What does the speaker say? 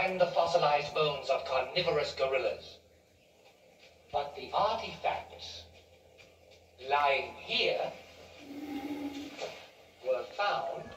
behind the fossilized bones of carnivorous gorillas. But the artifacts lying here were found